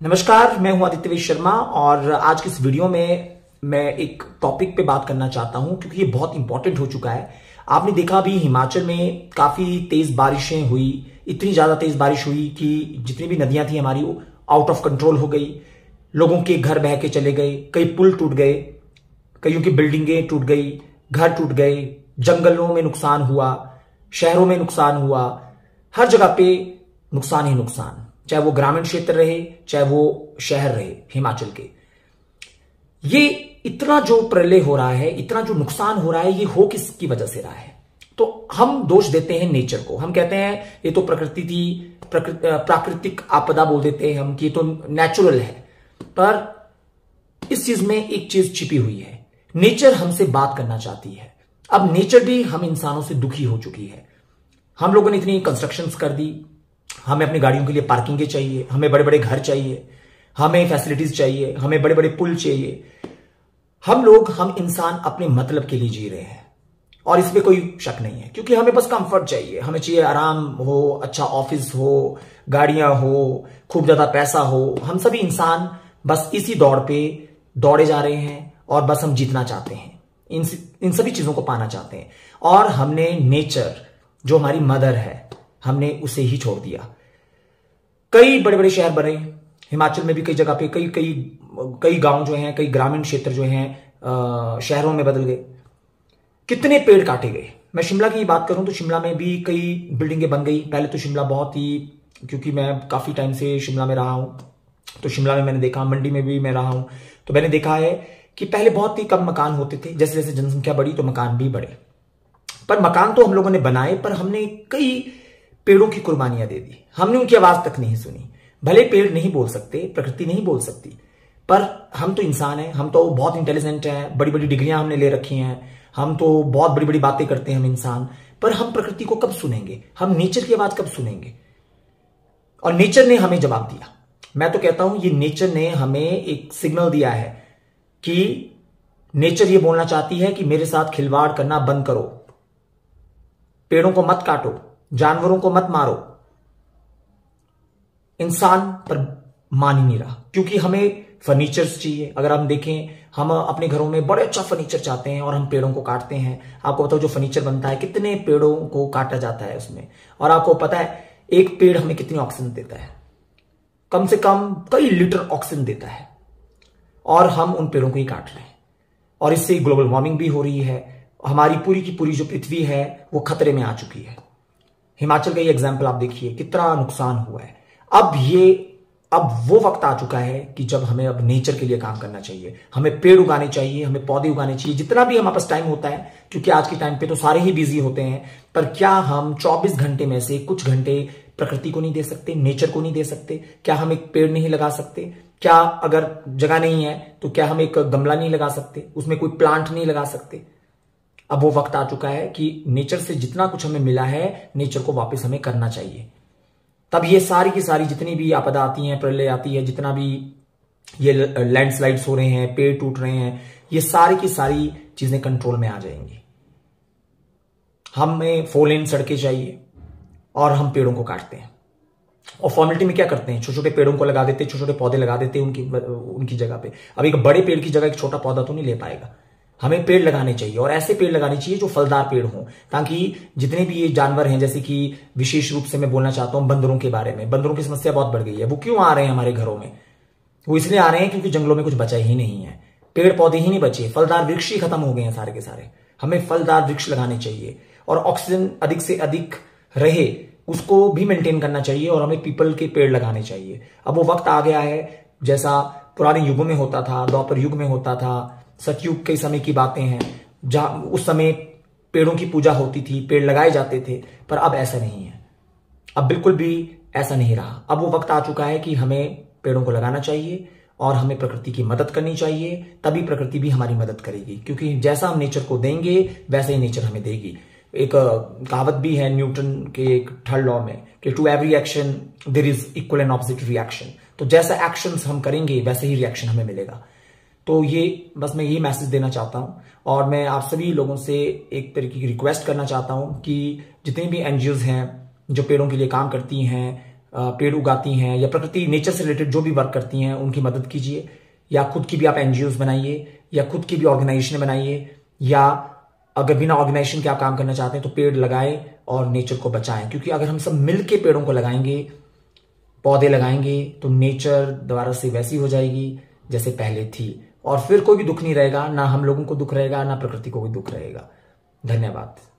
नमस्कार, मैं हूँ आदित्य शर्मा और आज की इस वीडियो में मैं एक टॉपिक पे बात करना चाहता हूँ, क्योंकि ये बहुत इंपॉर्टेंट हो चुका है। आपने देखा अभी हिमाचल में काफ़ी तेज बारिशें हुई, इतनी ज़्यादा तेज बारिश हुई कि जितनी भी नदियाँ थी हमारी आउट ऑफ़ कंट्रोल हो गई। लोगों के घर बह के चले गए, कई पुल टूट गए, कईयों की बिल्डिंगें टूट गई, घर टूट गए, जंगलों में नुकसान हुआ, शहरों में नुकसान हुआ, हर जगह पे नुकसान ही नुकसान। चाहे वो ग्रामीण क्षेत्र रहे, चाहे वो शहर रहे, हिमाचल के। ये इतना जो प्रलय हो रहा है, इतना जो नुकसान हो रहा है, ये हो किसकी वजह से रहा है? तो हम दोष देते हैं नेचर को। हम कहते हैं, ये तो प्रकृति थी प्राकृतिक आपदा बोल देते हैं हम कि ये तो नेचुरल है। पर इस चीज़ में एक चीज़ छिपी हुई है। नेचर हमसे बात करना चाहती है। अब नेचर भी हम इंसानों से दुखी हो चुकी है। हम लोगों ने इतनी कंस्ट्रक्शंस कर दी हमें अपनी गाड़ियों के लिए पार्किंग चाहिए, हमें बड़े बड़े घर चाहिए, हमें फैसिलिटीज़ चाहिए, हमें बड़े बड़े पुल चाहिए। हम लोग, हम इंसान अपने मतलब के लिए जी रहे हैं। और इसमें कोई शक नहीं है, क्योंकि हमें बस कंफर्ट चाहिए। हमें चाहिए आराम हो अच्छा ऑफ़िस हो, गाड़ियाँ हो, खूब ज़्यादा पैसा हो। हम सभी इंसान बस इसी दौड़ पे दौड़े जा रहे हैं और बस हम जीतना चाहते हैं। इन इन सभी चीज़ों को पाना चाहते हैं। और हमने नेचर जो हमारी मदर है हमने उसे ही छोड़ दिया। कई बड़े बड़े शहर बने, हिमाचल में भी कई जगह पे, कई कई कई गाँव जो हैं, कई ग्रामीण क्षेत्र जो हैं शहरों में बदल गए। कितने पेड़ काटे गए? मैं शिमला की बात करूँ तो शिमला में भी कई बिल्डिंगें बन गई। पहले तो शिमला बहुत ही, क्योंकि मैं काफ़ी टाइम से शिमला में रहा हूँ तो शिमला में मैंने देखा, मंडी में भी मैं रहा हूँ तो मैंने देखा है कि पहले बहुत ही कम मकान होते थे जैसे जैसे जनसंख्या बढ़ी तो मकान भी बढ़े। पर मकान तो हम लोगों ने बनाए, पर हमने कई पेड़ों की कुर्बानियाँ दे दी। हमने उनकी आवाज़ तक नहीं सुनी। भले पेड़ नहीं बोल सकते, प्रकृति नहीं बोल सकती, पर हम तो इंसान हैं, हम तो बहुत इंटेलिजेंट हैं बड़ी बड़ी डिग्रियाँ हमने ले रखी हैं, हम तो बहुत बड़ी बड़ी बातें करते हैं हम इंसान, पर हम प्रकृति को कब सुनेंगे? हम नेचर की आवाज़ कब सुनेंगे? और नेचर ने हमें जवाब दिया। मैं तो कहता हूँ, ये नेचर ने हमें एक सिग्नल दिया है कि नेचर ये बोलना चाहती है कि मेरे साथ खिलवाड़ करना बंद करो। पेड़ों को मत काटो। जानवरों को मत मारो। इंसान पर मान ही नहीं रहा, क्योंकि हमें फर्नीचर्स चाहिए। अगर हम देखें, हम अपने घरों में बड़े अच्छा फर्नीचर चाहते हैं और हम पेड़ों को काटते हैं। आपको बताओ जो फर्नीचर बनता है, कितने पेड़ों को काटा जाता है उसमें? और आपको पता है, एक पेड़ हमें कितनी ऑक्सीजन देता है? कम से कम कई लीटर ऑक्सीजन देता है। और हम उन पेड़ों को ही काट रहे हैं और इससे ग्लोबल वार्मिंग भी हो रही है। हमारी पूरी की पूरी जो पृथ्वी है, वो खतरे में आ चुकी है। हिमाचल का ये एग्ज़ाम्पल आप देखिए, कितना नुकसान हुआ है। अब ये, अब वो वक्त आ चुका है कि जब हमें अब नेचर के लिए काम करना चाहिए। हमें पेड़ उगाने चाहिए, हमें पौधे उगाने चाहिए, जितना भी हमारे पास टाइम होता है, क्योंकि आज के टाइम पे तो सारे ही बिज़ी होते हैं, पर क्या हम 24 घंटे में से कुछ घंटे प्रकृति को नहीं दे सकते नेचर को नहीं दे सकते? क्या हम एक पेड़ नहीं लगा सकते? क्या अगर जगह नहीं है तो क्या हम एक गमला नहीं लगा सकते? उसमें कोई प्लांट नहीं लगा सकते? अब वो वक्त आ चुका है कि नेचर से जितना कुछ हमें मिला है, नेचर को वापस हमें करना चाहिए। तब ये सारी की सारी जितनी भी आपदा आती है, प्रलय आती है, जितना भी ये लैंडस्लाइड्स हो रहे हैं, पेड़ टूट रहे हैं, ये सारी की सारी चीज़ें कंट्रोल में आ जाएँगी। हमें फोर लेन सड़कें चाहिए और हम पेड़ों को काटते हैं। और फॉर्मेलिटी में क्या करते हैं? छोटे छोटे पेड़ों को लगा देते हैं छोटे छोटे पौधे लगा देते हैं उनकी उनकी जगह पे। अब एक बड़े पेड़ की जगह एक छोटा पौधा तो नहीं ले पाएगा। हमें पेड़ लगाने चाहिए और ऐसे पेड़ लगाने चाहिए जो फलदार पेड़ हों, ताकि जितने भी ये जानवर हैं, जैसे कि विशेष रूप से मैं बोलना चाहता हूँ बंदरों के बारे में। बंदरों की समस्या बहुत बढ़ गई है। वो क्यों आ रहे हैं हमारे घरों में? वो इसलिए आ रहे हैं क्योंकि जंगलों में कुछ बचा ही नहीं है। पेड़ पौधे ही नहीं बचे। फलदार वृक्ष ही खत्म हो गए हैं सारे के सारे। हमें फलदार वृक्ष लगाने चाहिए और ऑक्सीजन अधिक से अधिक रहे, उसको भी मेंटेन करना चाहिए और हमें पीपल के पेड़ लगाने चाहिए। अब वो वक्त आ गया है, जैसा पुराने युगों में होता था, द्वापर युग में होता था सतयुग के समय की बातें हैं, जहाँ उस समय पेड़ों की पूजा होती थी, पेड़ लगाए जाते थे, पर अब ऐसा नहीं है। अब बिल्कुल भी ऐसा नहीं रहा। अब वो वक्त आ चुका है कि हमें पेड़ों को लगाना चाहिए और हमें प्रकृति की मदद करनी चाहिए, तभी प्रकृति भी हमारी मदद करेगी, क्योंकि जैसा हम नेचर को देंगे, वैसे ही नेचर हमें देगी। एक कहावत भी है न्यूटन के एक थर्ड लॉ में कि to every action there is equal and opposite reaction तो जैसा एक्शन हम करेंगे, वैसे ही रिएक्शन हमें मिलेगा। तो ये, बस मैं यही मैसेज देना चाहता हूँ और मैं आप सभी लोगों से एक तरीके की रिक्वेस्ट करना चाहता हूँ कि जितने भी एनजीओ हैं, जो पेड़ों के लिए काम करती हैं पेड़ उगाती हैं या प्रकृति नेचर से रिलेटेड जो भी वर्क करती हैं, उनकी मदद कीजिए या खुद की भी आप एनजीओ बनाइए या खुद की भी ऑर्गेनाइजेशन बनाइए या अगर बिना ऑर्गेनाइजेशन के आप काम करना चाहते हैं तो पेड़ लगाएँ और नेचर को बचाएँ। क्योंकि अगर हम सब मिलके पेड़ों को लगाएँगे, पौधे लगाएँगे तो नेचर दोबारा से वैसी हो जाएगी जैसे पहले थी। और फिर कोई भी दुख नहीं रहेगा, ना हम लोगों को दुख रहेगा, ना प्रकृति को भी दुख रहेगा। धन्यवाद।